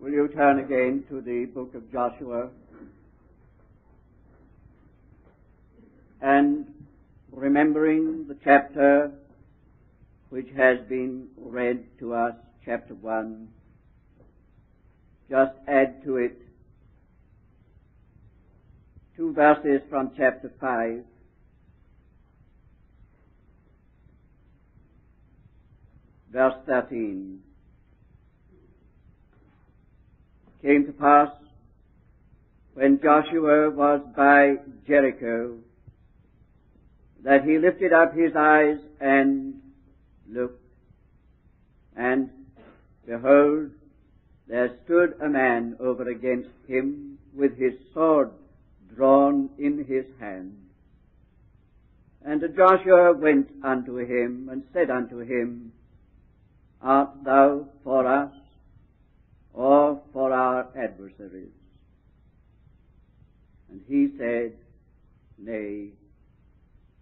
Will you turn again to the book of Joshua? And remembering the chapter which has been read to us, chapter 1, just add to it two verses from chapter 5. Verse 13. Came to pass when Joshua was by Jericho that he lifted up his eyes and looked, and behold, there stood a man over against him with his sword drawn in his hand. And Joshua went unto him and said unto him, Art thou for us or for our adversaries? And he said, Nay,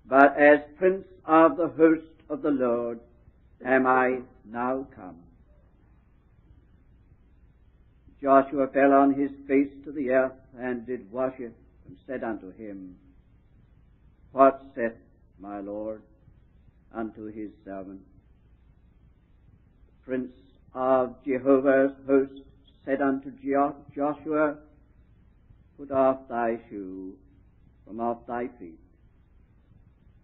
but as prince of the host of the Lord am I now come. Joshua fell on his face to the earth and did worship and said unto him, What saith my Lord unto his servant? Prince of Jehovah's host said unto Joshua, Put off thy shoe from off thy feet,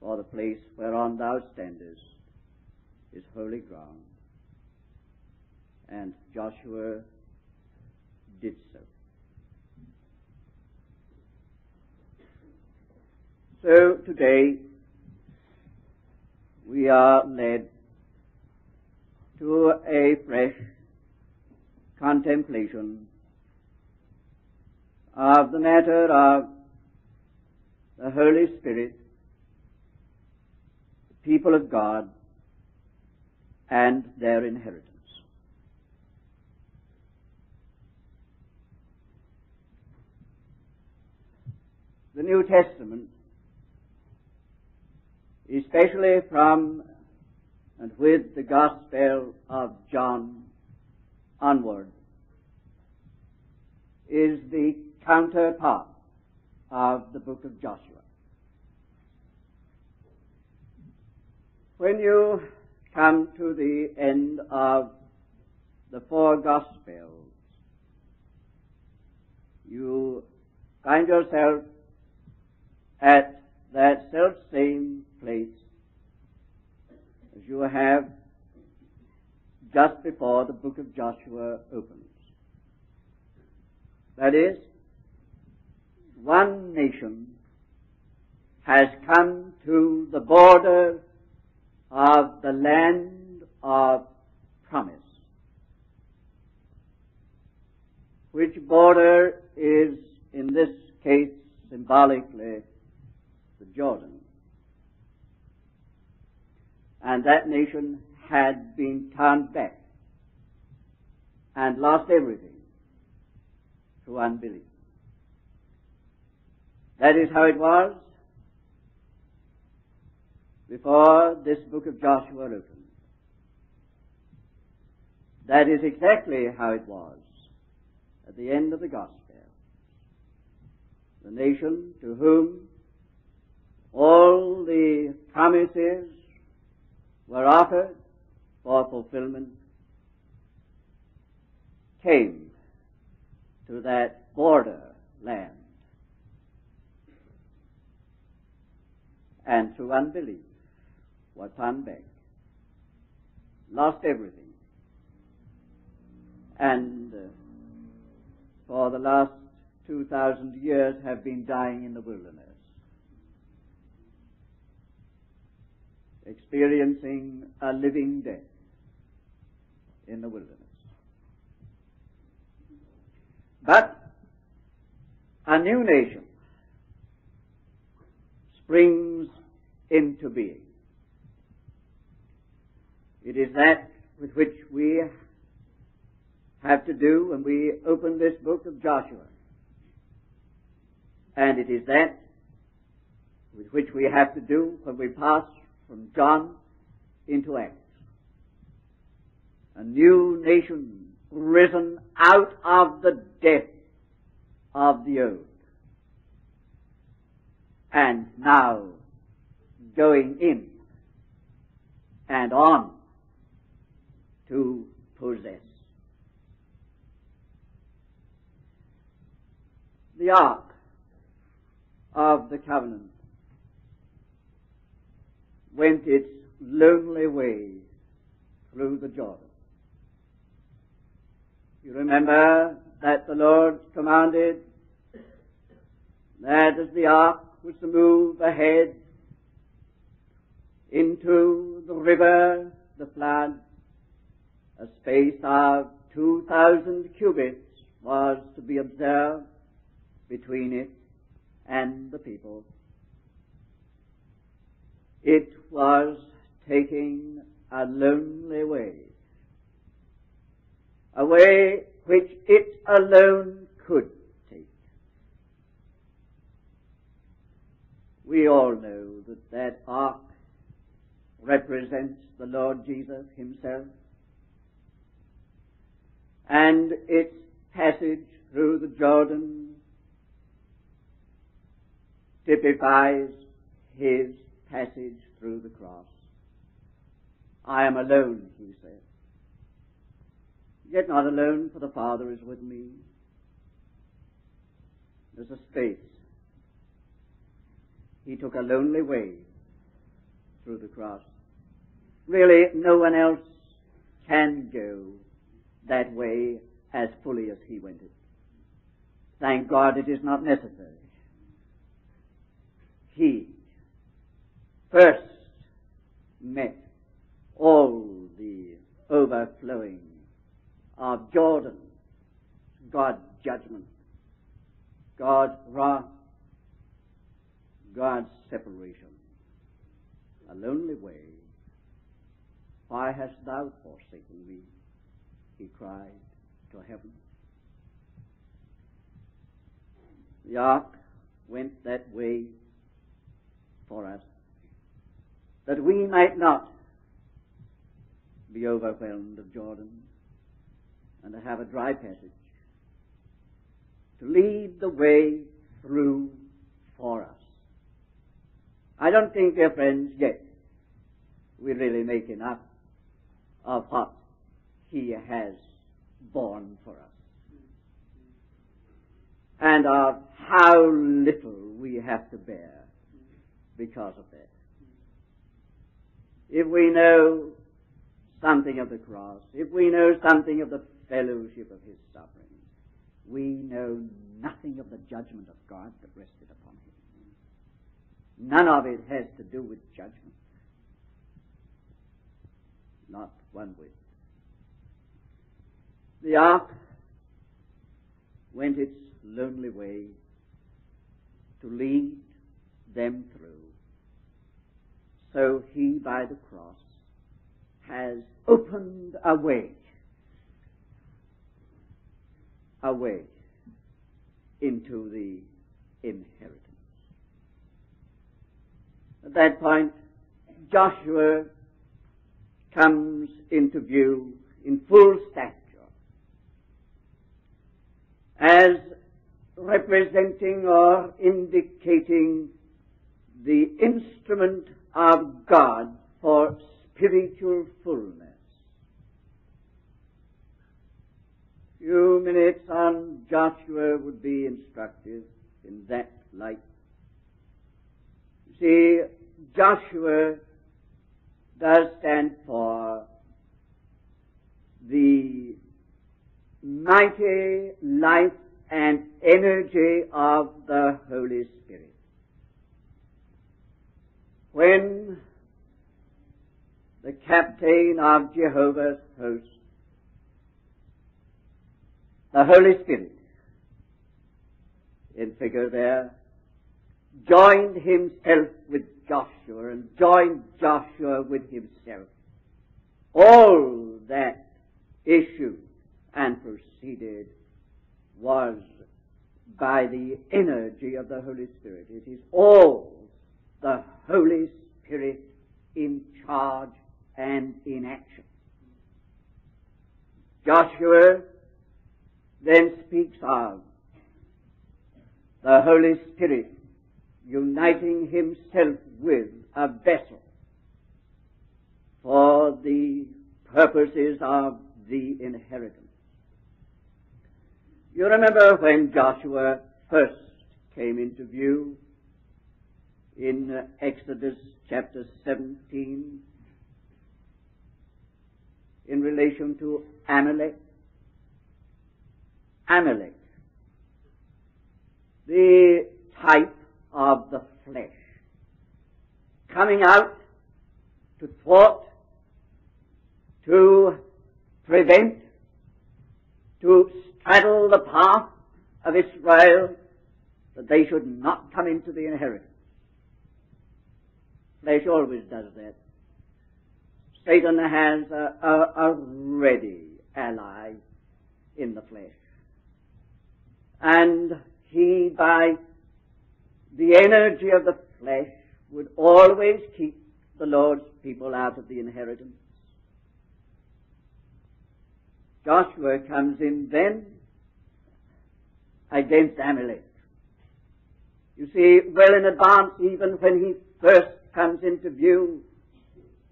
for the place whereon thou standest is holy ground. And Joshua did so. So today we are led to a fresh contemplation of the matter of the Holy Spirit, the people of God, and their inheritance. The New Testament, especially from and with the Gospel of John onward, is the counterpart of the book of Joshua. When you come to the end of the four Gospels, you find yourself at that self same place as you have just before the book of Joshua opens. That is, one nation has come to the border of the land of promise, which border is in this case symbolically the Jordan. And that nation had been turned back and lost everything through unbelief. That is how it was before this book of Joshua opened. That is exactly how it was at the end of the gospel. The nation to whom all the promises were offered for fulfillment came to that border land. And through unbelief were turned back, lost everything, and uh, for the last 2,000 years have been dying in the wilderness, experiencing a living death in the wilderness. But a new nation springs into being. It is that with which we have to do when we open this book of Joshua. And it is that with which we have to do when we pass from John into Acts. A new nation risen out of the death of the old. And now going in and on to possess. The ark of the covenant went its lonely way through the Jordan. You remember that the Lord commanded that as the ark was to move ahead into the river, the flood, a space of 2,000 cubits was to be observed between it and the people. It was taking a lonely way, a way which it alone could take. We all know that that ark represents the Lord Jesus himself and its passage through the Jordan typifies his passage through the cross. I am alone, he said. Yet not alone, for the Father is with me. There's a space. He took a lonely way through the cross. Really, no one else can go that way as fully as he went it. Thank God it is not necessary. He first met all the overflowing of Jordan, God's judgment, God's wrath, God's separation. A lonely way. Why hast thou forsaken me? He cried to heaven. The ark went that way for us, that we might not be overwhelmed of Jordan and to have a dry passage, to lead the way through for us. I don't think, dear friends, yet we really make enough of what He has borne for us. And of how little we have to bear because of that. If we know something of the cross, if we know something of the fellowship of His suffering, we know nothing of the judgment of God that rested upon Him. None of it has to do with judgment. Not one whit. The ark went its lonely way to lead them through. So he, by the cross, has opened a way, a way into the inheritance. At that point, Joshua comes into view in full stature as representing or indicating the instrument of God for spiritual fullness. Few minutes on Joshua would be instructive in that light. You See, Joshua does stand for the mighty life and energy of the Holy Spirit. When the captain of Jehovah's host, the Holy Spirit, in figure there, joined himself with Joshua and joined Joshua with himself. All that issued and proceeded was by the energy of the Holy Spirit. It is all the Holy Spirit in charge and in action. Joshua of the Holy Spirit uniting himself with a vessel for the purposes of the inheritance. You remember when Joshua first came into view in Exodus chapter 17 in relation to Amalek? Amalek, the type of the flesh, coming out to thwart, to prevent, to straddle the path of Israel, that they should not come into the inheritance. Flesh always does that. Satan has a, a, a ready ally in the flesh. And he, by the energy of the flesh, would always keep the Lord's people out of the inheritance. Joshua comes in then against Amalek. You see, well in advance, even when he first comes into view,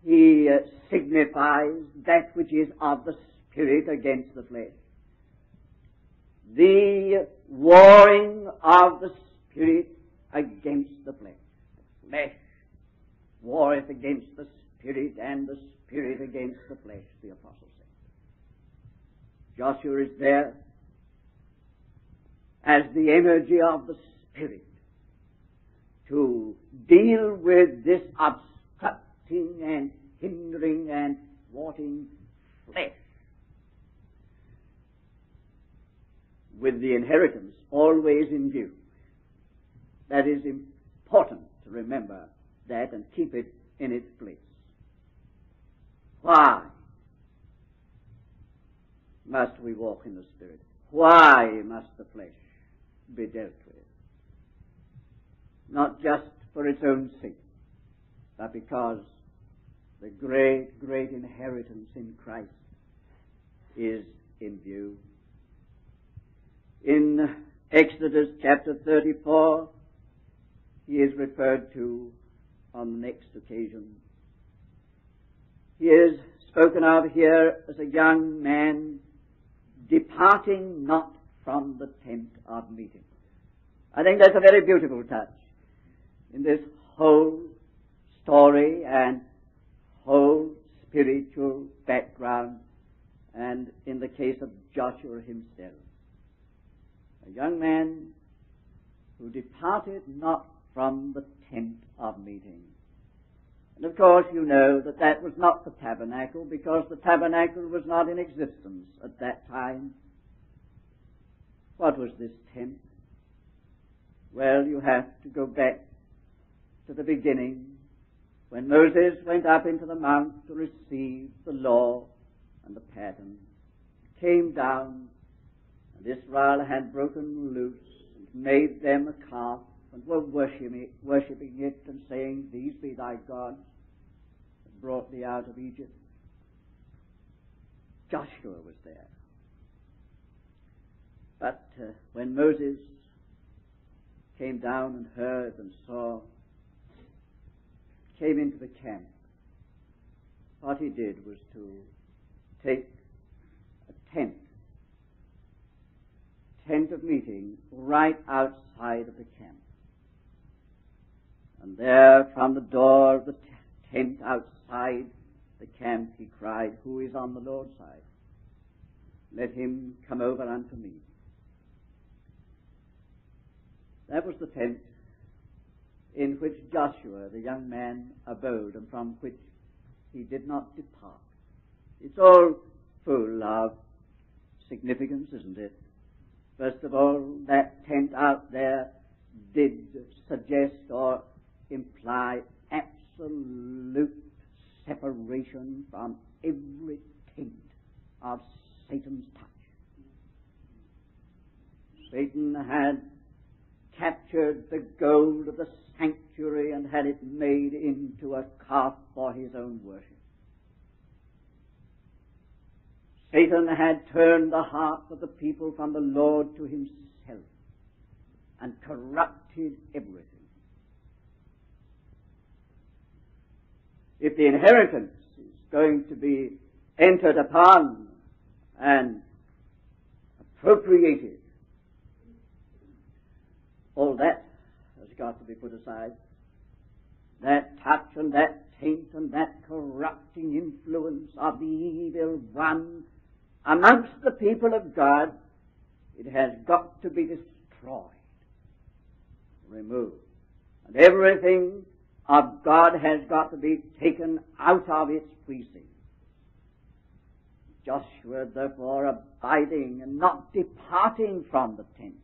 he uh, signifies that which is of the Spirit against the flesh. The warring of the Spirit against the flesh. The flesh warreth against the Spirit, and the Spirit against the flesh, the Apostle said. Joshua is there as the energy of the Spirit to deal with this obstructing and hindering and thwarting flesh with the inheritance always in view. That is important to remember that and keep it in its place. Why must we walk in the Spirit? Why must the flesh be dealt with? Not just for its own sake, but because the great, great inheritance in Christ is in view. In Exodus chapter 34, he is referred to on the next occasion. He is spoken of here as a young man departing not from the tent of meeting. I think that's a very beautiful touch in this whole story and whole spiritual background and in the case of Joshua himself. A young man who departed not from the tent of meeting. And of course you know that that was not the tabernacle because the tabernacle was not in existence at that time. What was this tent? Well, you have to go back to the beginning when Moses went up into the mount to receive the law and the pattern. Came down and Israel had broken loose and made them a calf and were worshipping it, and saying, These be thy gods that brought thee out of Egypt. Joshua was there. But uh, when Moses came down and heard and saw, came into the camp, what he did was to take a tent, tent of meeting, right outside of the camp. And there from the door of the tent outside the camp he cried, Who is on the Lord's side? Let him come over unto me. That was the tent in which Joshua, the young man, abode and from which he did not depart. It's all full of significance, isn't it? First of all, that tent out there did suggest or imply absolute separation from every taint of Satan's touch. Satan had captured the gold of the sanctuary and had it made into a calf for his own worship. Satan had turned the hearts of the people from the Lord to himself and corrupted everything. If the inheritance is going to be entered upon and appropriated, all that has got to be put aside. That touch and that taint and that corrupting influence of the evil one amongst the people of God, it has got to be destroyed, removed. And everything of God has got to be taken out of its precincts. Joshua, therefore, abiding and not departing from the tent,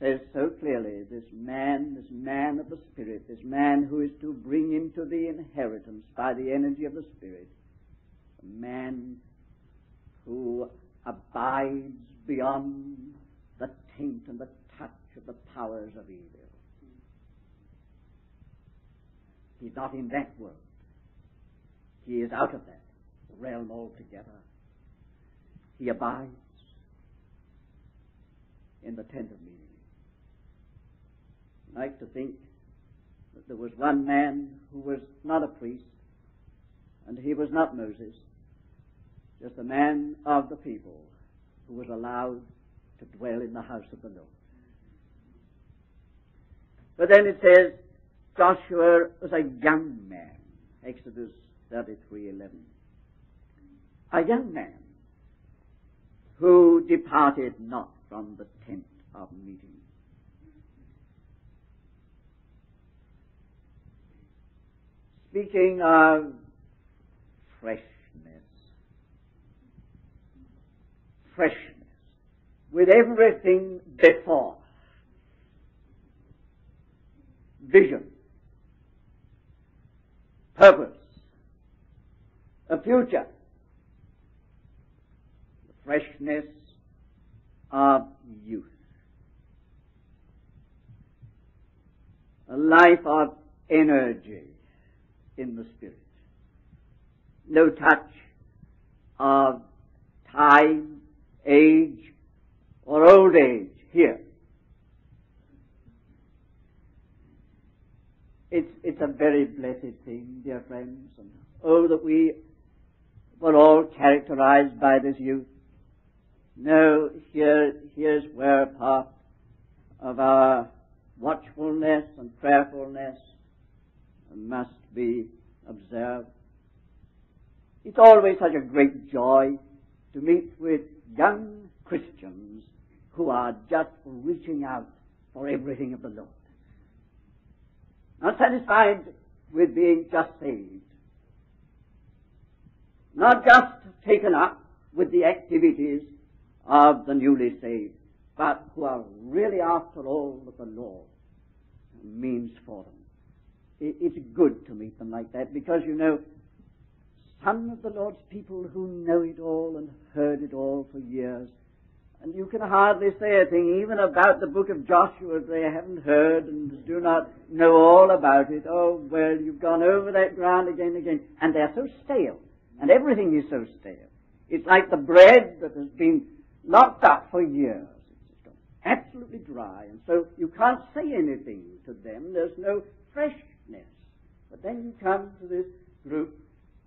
says so clearly, this man, this man of the Spirit, this man who is to bring into the inheritance by the energy of the Spirit, a man who abides beyond the taint and the touch of the powers of evil. He's not in that world. He is out of that realm altogether. He abides in the tent of meeting. I like to think that there was one man who was not a priest, and he was not Moses, just the man of the people who was allowed to dwell in the house of the Lord. But then it says Joshua was a young man. Exodus 33:11 a young man who departed not from the tent of meeting. Speaking of freshness, freshness, with everything before, vision, purpose, a future, the freshness of youth. A life of energy in the Spirit. No touch of time, age, or old age here. It's, it's a very blessed thing, dear friends. And oh, that we were all characterized by this youth. No, here, here's where part of our watchfulness and prayerfulness must be observed. It's always such a great joy to meet with young Christians who are just reaching out for everything of the Lord. Not satisfied with being just saved. Not just taken up with the activities of the newly saved, but who are really after all that the Lord means for them. It's good to meet them like that because you know, some of the Lord's people who know it all and heard it all for years, and you can hardly say a thing even about the book of Joshua if they haven't heard and do not know all about it. Oh, well, you've gone over that ground again and again, and they're so stale, and everything is so stale. It's like the bread that has been locked up for years. It's absolutely dry, and so you can't say anything to them. There's no freshness. But then you come to this group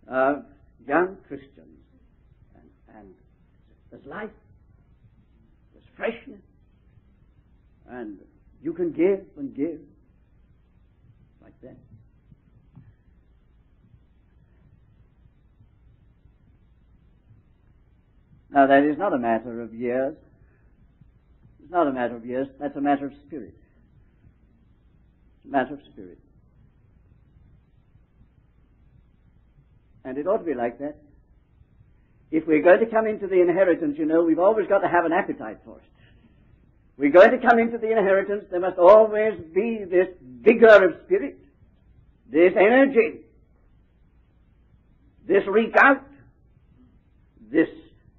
of young Christians, and, and there's life, there's freshness, and you can give and give like that. Now, that is not a matter of years. It's not a matter of years. That's a matter of spirit. It's a matter of spirit. And it ought to be like that. If we're going to come into the inheritance, you know, we've always got to have an appetite for it. We're going to come into the inheritance, there must always be this vigor of spirit, this energy, this reach out, this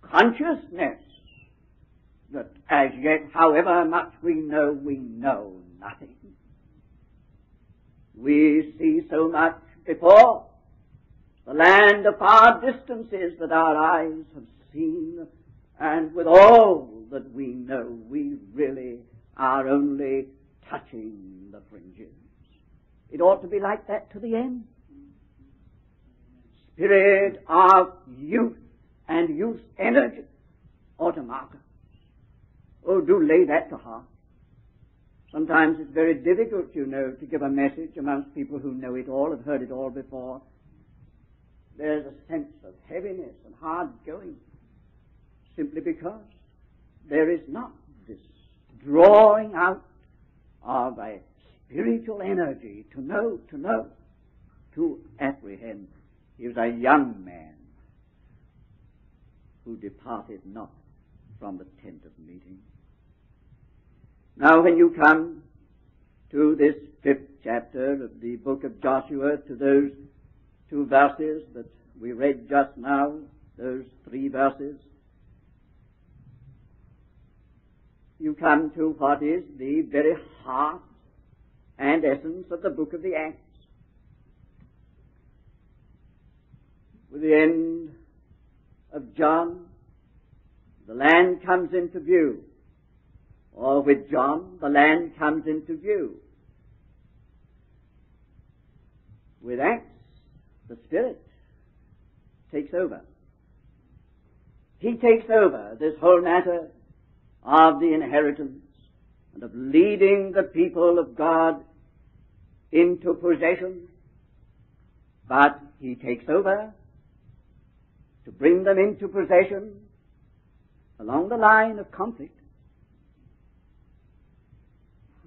consciousness that as yet, however much we know, we know nothing. We see so much before the land of far distances that our eyes have seen, and with all that we know, we really are only touching the fringes. It ought to be like that to the end. Spirit of youth and youth energy us. Oh, do lay that to heart. Sometimes it's very difficult, you know, to give a message amongst people who know it all, have heard it all before. There's a sense of heaviness and hard going simply because there is not this drawing out of a spiritual energy to know, to know, to apprehend. He was a young man who departed not from the tent of meeting. Now when you come to this fifth chapter of the book of Joshua, to those two verses that we read just now, those three verses, you come to what is the very heart and essence of the book of the Acts. With the end of John, the land comes into view. Or with John, the land comes into view. With Acts, the Spirit takes over. He takes over this whole matter of the inheritance and of leading the people of God into possession. But he takes over to bring them into possession along the line of conflict.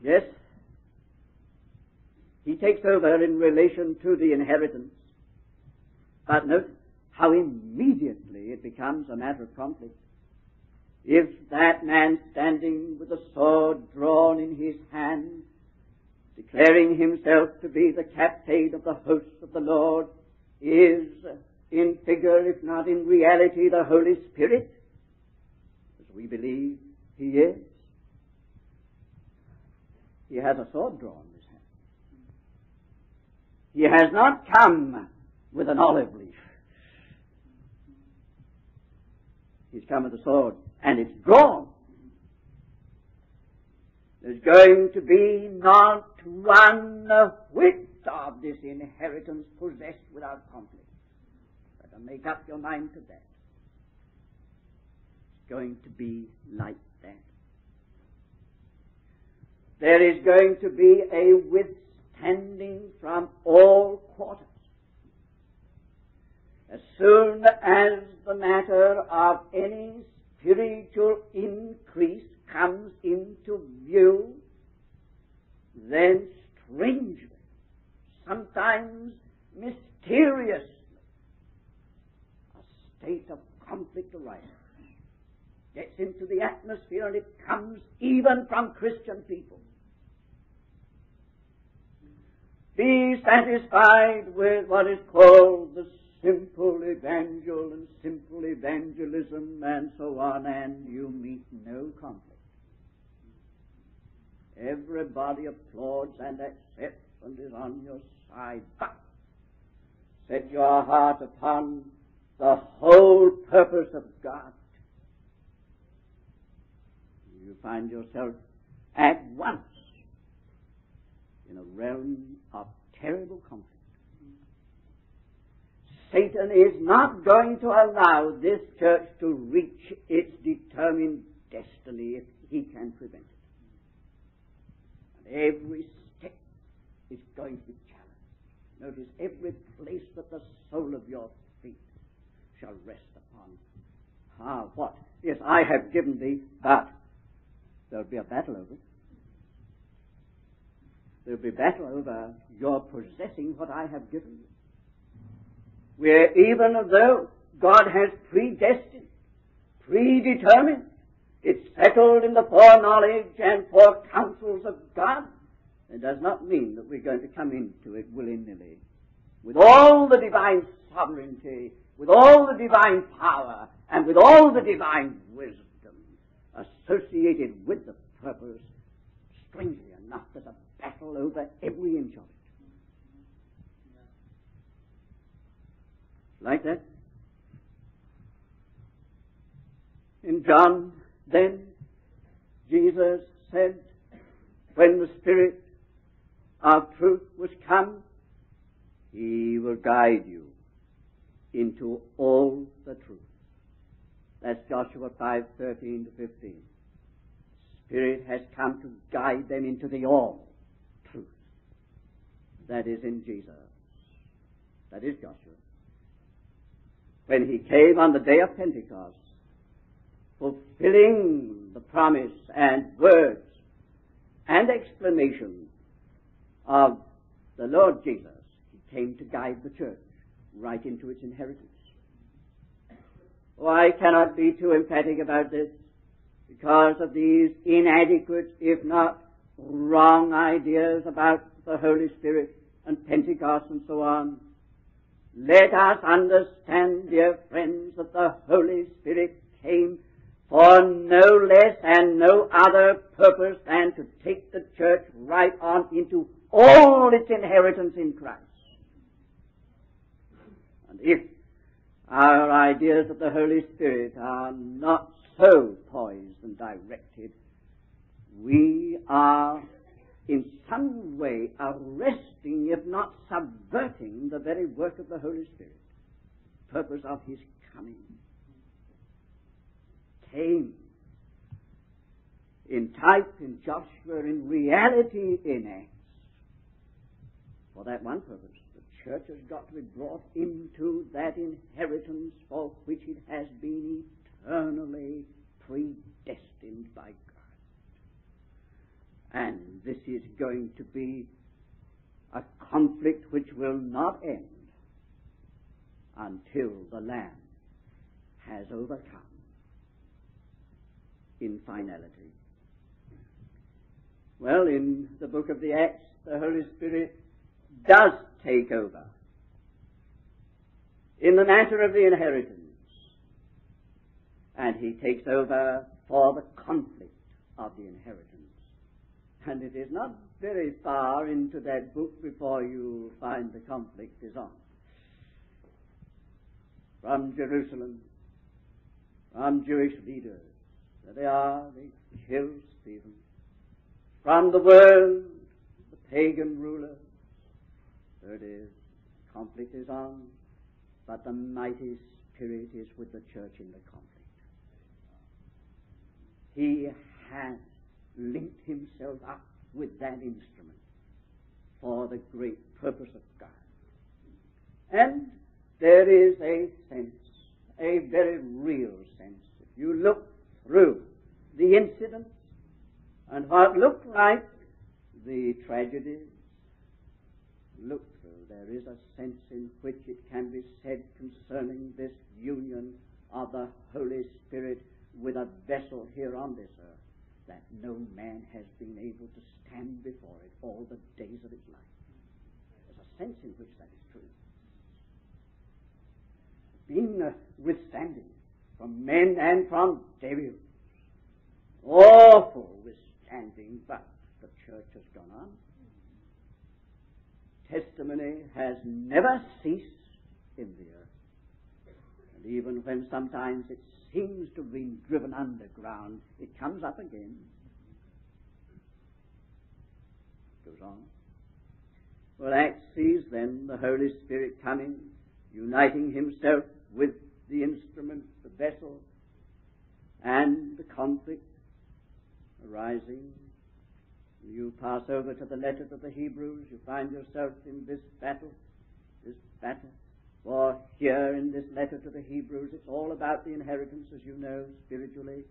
Yes, he takes over in relation to the inheritance. But note how immediately it becomes a matter of conflict. If that man standing with the sword drawn in his hand, declaring himself to be the captain of the hosts of the Lord, is in figure, if not in reality, the Holy Spirit, as we believe he is, he has a sword drawn in his hand. He has not come with an olive leaf. He's come with a sword and it's drawn. There's going to be not one whit of this inheritance possessed without conflict. Better make up your mind to that. It's going to be like that. There is going to be a withstanding from all quarters. As soon as the matter of any spiritual increase comes into view, then strangely, sometimes mysteriously, a state of conflict arises. Gets into the atmosphere and it comes even from Christian people. Be satisfied with what is called the simple evangel and simple evangelism and so on, and you meet no conflict. Everybody applauds and accepts and is on your side. But set your heart upon the whole purpose of God. You find yourself at once in a realm of terrible conflict. Satan is not going to allow this church to reach its determined destiny if he can prevent it. And every step is going to be challenged. Notice every place that the sole of your feet shall rest upon. Ah, what? Yes, I have given thee, but there'll be a battle over it. There'll be battle over your possessing what I have given you where even though God has predestined, predetermined, it's settled in the foreknowledge and forecounsels of God, it does not mean that we're going to come into it willy-nilly. With all the divine sovereignty, with all the divine power, and with all the divine wisdom associated with the purpose, strangely enough, there's a battle over every inch of it. Like that? in John, then Jesus said, when the Spirit of truth was come, he will guide you into all the truth. That's Joshua 5, 13 to 15. Spirit has come to guide them into the all truth. That is in Jesus. That is Joshua. When he came on the day of Pentecost, fulfilling the promise and words and explanation of the Lord Jesus, he came to guide the church right into its inheritance. Oh, I cannot be too emphatic about this because of these inadequate, if not wrong ideas about the Holy Spirit and Pentecost and so on. Let us understand, dear friends, that the Holy Spirit came for no less and no other purpose than to take the church right on into all its inheritance in Christ. And if our ideas of the Holy Spirit are not so poised and directed, we are in some way arresting, if not subverting, the very work of the Holy Spirit, purpose of His coming. Came in type in Joshua, in reality in Acts, for that one purpose. The church has got to be brought into that inheritance for which it has been eternally predestined by God. And this is going to be a conflict which will not end until the Lamb has overcome in finality. Well, in the book of the Acts, the Holy Spirit does take over in the matter of the inheritance. And he takes over for the conflict of the inheritance. And it is not very far into that book before you find the conflict is on. From Jerusalem, from Jewish leaders, there they are, they kill Stephen. From the world, the pagan rulers, there it is, conflict is on, but the mighty Spirit is with the church in the conflict. He has linked himself up with that instrument for the great purpose of God. And there is a sense, a very real sense, if you look through the incidents and what looked like the tragedies, look through, there is a sense in which it can be said concerning this union of the Holy Spirit with a vessel here on this earth that no man has been able to stand before it all the days of its life. There's a sense in which that is true. Being uh, withstanding from men and from devils. Awful withstanding, but the church has gone on. Testimony has never ceased in the earth. And even when sometimes it's seems to have been driven underground, it comes up again. Goes on. Well, Acts sees then the Holy Spirit coming, uniting himself with the instrument, the vessel, and the conflict arising. You pass over to the letter to the Hebrews, you find yourself in this battle, this battle for here in this letter to the Hebrews, it's all about the inheritance, as you know, spiritually.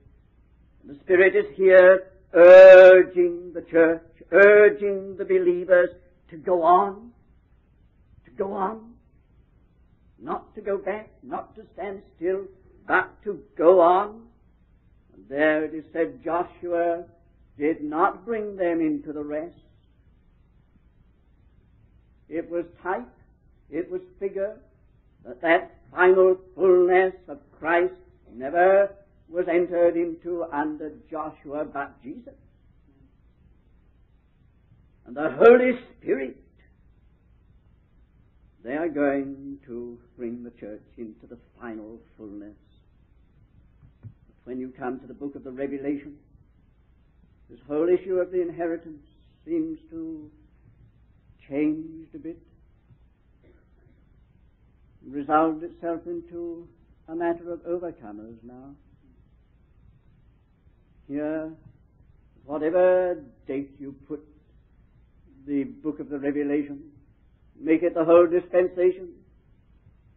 And the Spirit is here urging the church, urging the believers to go on, to go on, not to go back, not to stand still, but to go on. And there it is said Joshua did not bring them into the rest. It was type, it was figure, that that final fullness of Christ never was entered into under Joshua but Jesus. And the Holy Spirit, they are going to bring the church into the final fullness. But when you come to the book of the Revelation. This whole issue of the inheritance seems to change a bit, resolved itself into a matter of overcomers now. Here, whatever date you put the book of the Revelation, make it the whole dispensation,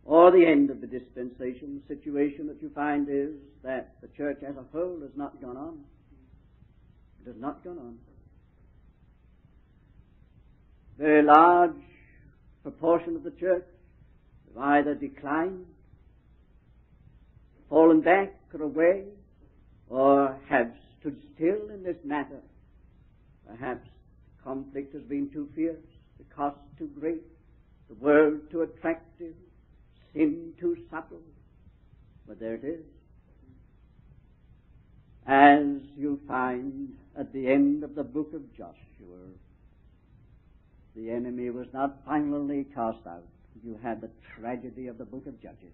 or the end of the dispensation, the situation that you find is that the church as a whole has not gone on. It has not gone on. Very large proportion of the church have either declined, fallen back or away, or have stood still in this matter. Perhaps the conflict has been too fierce, the cost too great, the world too attractive, sin too subtle. But there it is. As you find at the end of the book of Joshua, the enemy was not finally cast out. You had the tragedy of the book of Judges.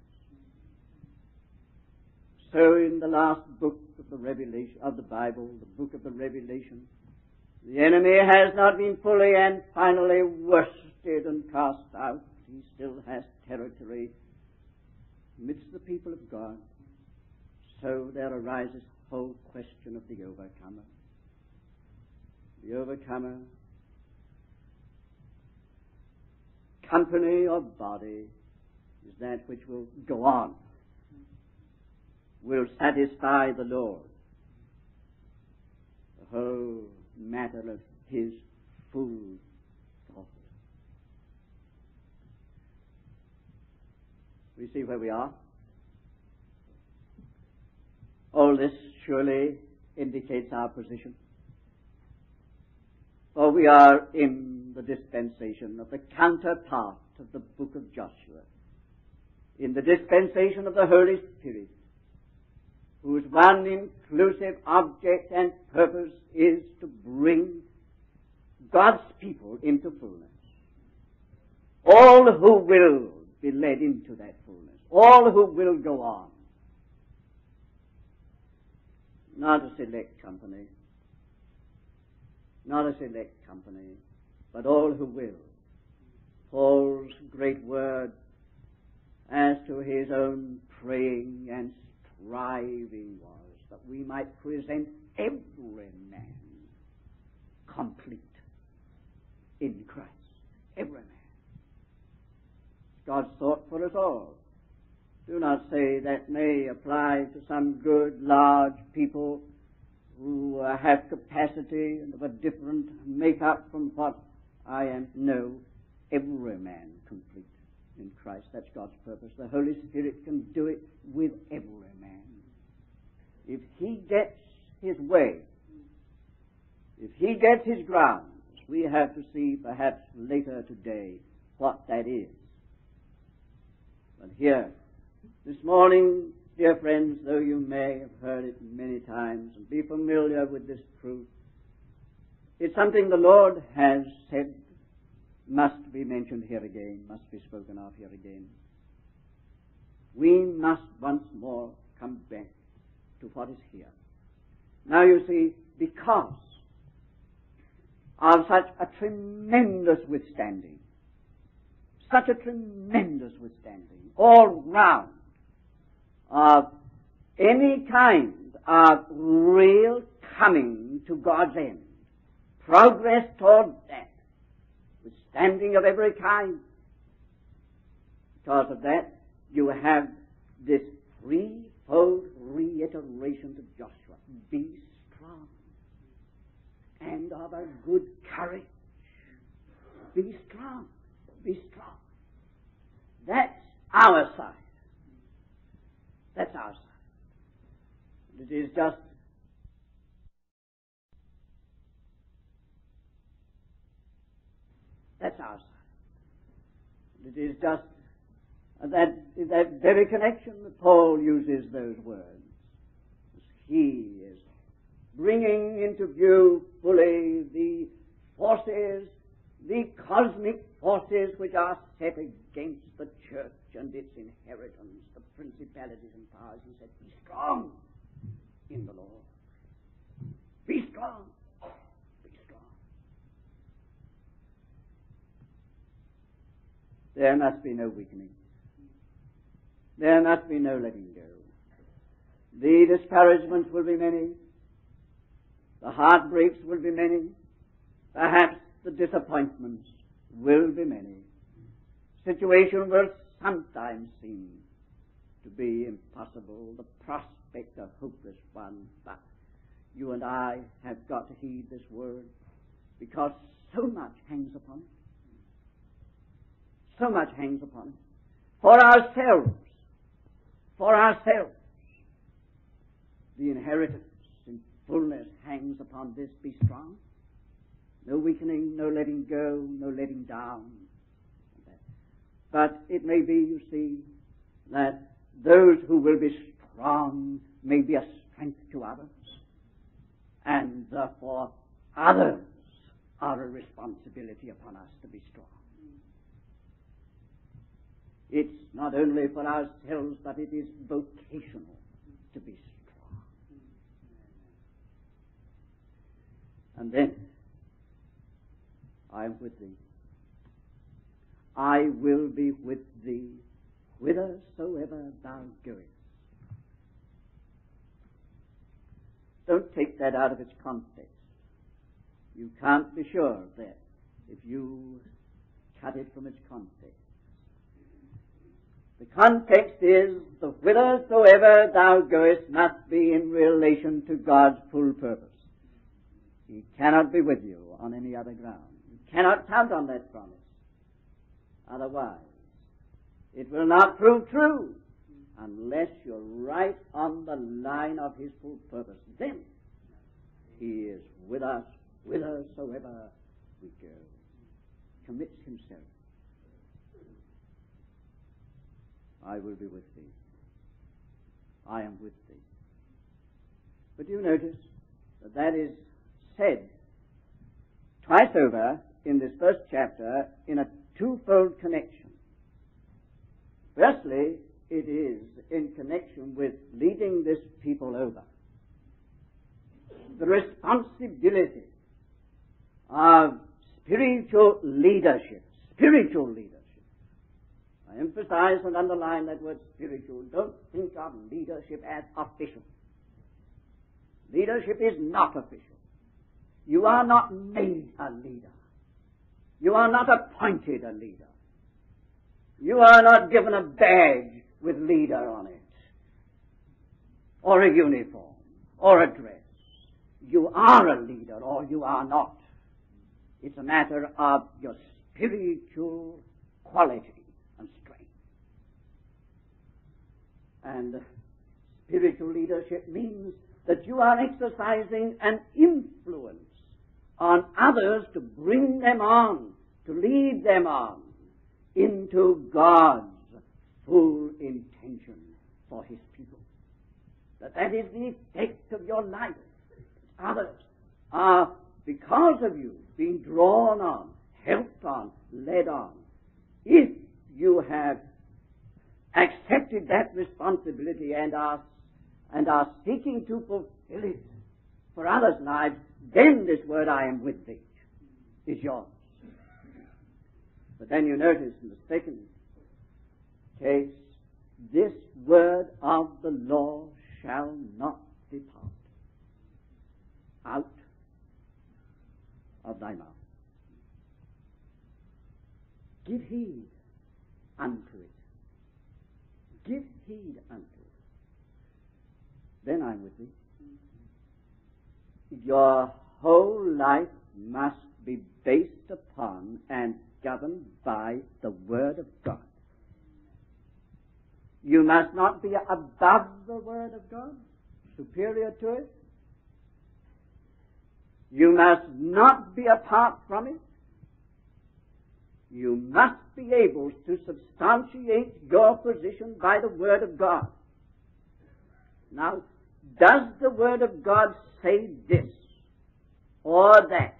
So in the last book of the Revelation of the Bible, the book of the Revelation, the enemy has not been fully and finally worsted and cast out. He still has territory amidst the people of God. So there arises the whole question of the overcomer. The overcomer, company or body, is that which will go on, will satisfy the Lord. The whole matter of his food. We see where we are. All this surely indicates our position. For we are in the dispensation of the counterpart of the book of Joshua. In the dispensation of the Holy Spirit whose one inclusive object and purpose is to bring God's people into fullness. All who will be led into that fullness. All who will go on. Not a select company. Not a select company, but all who will. Paul's great word as to his own praying and striving was that we might present every man complete in Christ. Every man. God's thought for us all. Do not say that may apply to some good, large people who uh, have capacity and of a different make-up from what I am. No, every man complete in Christ. That's God's purpose. The Holy Spirit can do it with every man. If he gets his way, if he gets his grounds, we have to see perhaps later today what that is. But here, this morning, dear friends, though you may have heard it many times and be familiar with this truth, it's something the Lord has said must be mentioned here again, must be spoken of here again. We must once more come back to what is here. Now you see, because of such a tremendous withstanding, such a tremendous withstanding all round of any kind of real coming to God's end, progress toward that, withstanding of every kind. Because of that, you have this threefold reiteration to Joshua. Be strong and of a good courage. Be strong. Be strong. That's our side. That's our side. It is just That's our. It is just that, that very connection that Paul uses those words. He is bringing into view fully the forces, the cosmic forces which are set against the church and its inheritance, the principalities and powers. He said, be strong. in the Lord. Be strong. Be strong. There must be no weakening. There must be no letting go. The discouragements will be many. The heartbreaks will be many. Perhaps the disappointments will be many. Situation will sometimes seem to be impossible, the prospect a hopeless one, but you and I have got to heed this word because so much hangs upon it. So much hangs upon it. For ourselves, for ourselves, the inheritance in fullness hangs upon this be strong. No weakening, no letting go, no letting down. But it may be, you see, that those who will be strong may be a strength to others. And therefore, others are a responsibility upon us to be strong. It's not only for ourselves, but it is vocational to be strong. And then, I am with thee. I will be with thee whithersoever thou goest. Don't take that out of its context. You can't be sure of that if you cut it from its context. The context is the whithersoever thou goest must be in relation to God's full purpose. He cannot be with you on any other ground. You cannot count on that promise. Otherwise, it will not prove true unless you're right on the line of His full purpose. Then He is with us whithersoever we go. Commits Himself. I will be with thee. I am with thee. But you notice that that is said twice over in this first chapter in a twofold connection. Firstly, it is in connection with leading this people over. The responsibility of spiritual leadership. Spiritual leadership. I emphasize and underline that word spiritual. Don't think of leadership as official. Leadership is not official. You are not made a leader. You are not appointed a leader. You are not given a badge with leader on it, or a uniform, or a dress. You are a leader, or you are not. It's a matter of your spiritual quality and strength. And spiritual leadership means that you are exercising an influence on others to bring them on, to lead them on into God's full intention for His people. That that is the effect of your life. Others are, because of you, being drawn on, helped on, led on. If you have accepted that responsibility and are, and are seeking to fulfill it for others' lives, then this word I am with thee is yours. But then you notice in the second case, this word of the law shall not depart out of thy mouth. Give heed it. Give heed unto it. Then I'm with thee. Your whole life must be based upon and governed by the Word of God. You must not be above the Word of God, superior to it. You must not be apart from it. You must be able to substantiate your position by the Word of God. Now, does the Word of God say this or that?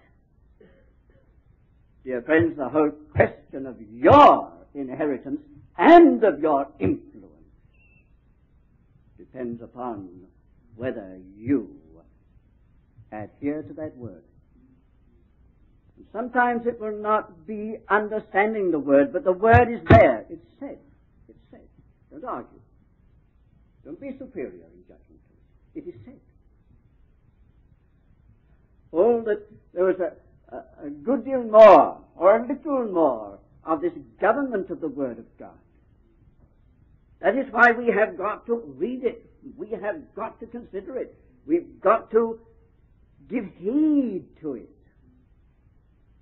Dear friends, the whole question of your inheritance and of your influence depends upon whether you adhere to that word. Sometimes it will not be understanding the word, but the word is there. It's said. It's said. Don't argue. Don't be superior in judgment it. It is said. All that there was a, a, a good deal more, or a little more, of this government of the Word of God. That is why we have got to read it. We have got to consider it. We've got to give heed to it.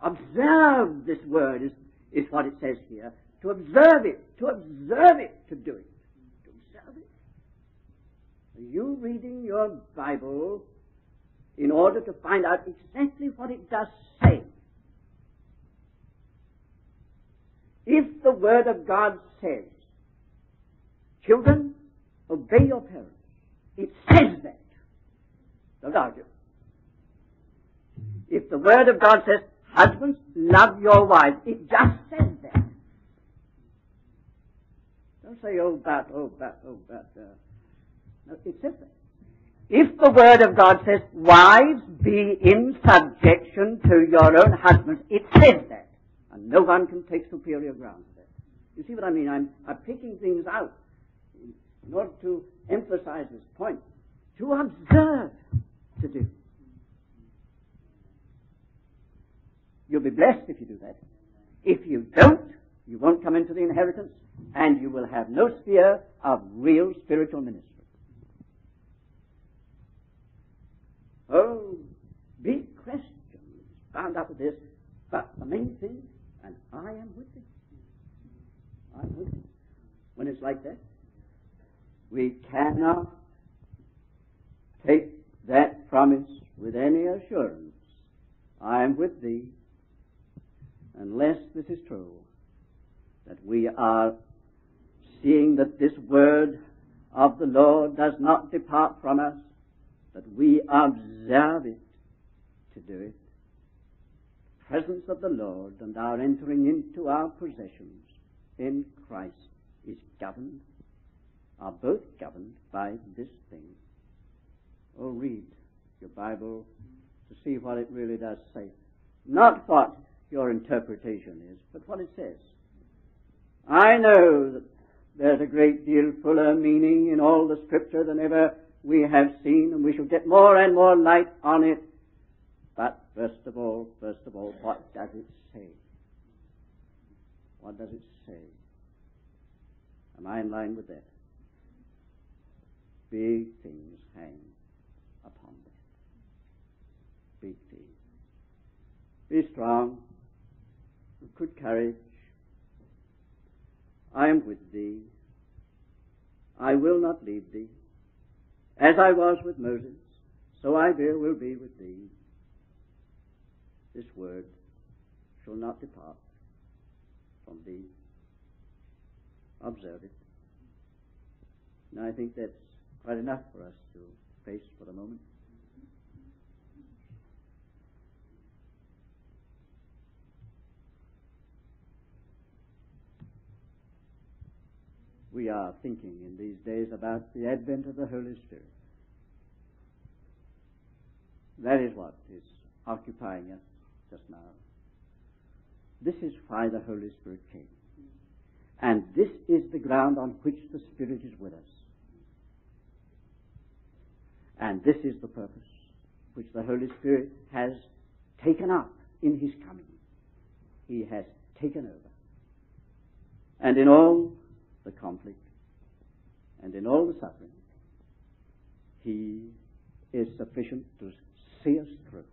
Observe this word is, is what it says here. To observe it, to observe it, to do it. To observe it. Are you reading your Bible in order to find out exactly what it does say? If the Word of God says, Children, obey your parents, it says that. Don't argue. If the Word of God says, Husbands, love your wives, it just says that. Don't say, oh, but, oh, but, oh, but. Uh, no, it says that. If the Word of God says, Wives, be in subjection to your own husbands, it says that. And no one can take superior ground to that. You see what I mean? I'm, I'm picking things out in order to emphasize this point. To observe to do. You'll be blessed if you do that. If you don't, you won't come into the inheritance, and you will have no sphere of real spiritual ministry. Oh, big questions bound up with this, but the main thing, and I am with thee. I'm with thee. When it's like that, we cannot take that promise with any assurance. I am with thee unless this is true, that we are seeing that this word of the Lord does not depart from us, that we observe it to do it. The presence of the Lord and our entering into our possessions in Christ is governed, are both governed by this thing. Oh, read your Bible to see what it really does say. Not what your interpretation is, but what it says. I know that there's a great deal fuller meaning in all the scripture than ever we have seen, and we shall get more and more light on it. But first of all, first of all, what does it say? What does it say? Am I in line with that? Big things hang upon that. Big things. Be strong good courage. I am with thee. I will not leave thee. As I was with Moses, so I there will be with thee. This word shall not depart from thee. Observe it. And I think that's quite enough for us to face for the moment. We are thinking in these days about the advent of the Holy Spirit. That is what is occupying us just now. This is why the Holy Spirit came. And this is the ground on which the Spirit is with us. And this is the purpose which the Holy Spirit has taken up in His coming. He has taken over. And in all the conflict and in all the suffering, He is sufficient to see us through.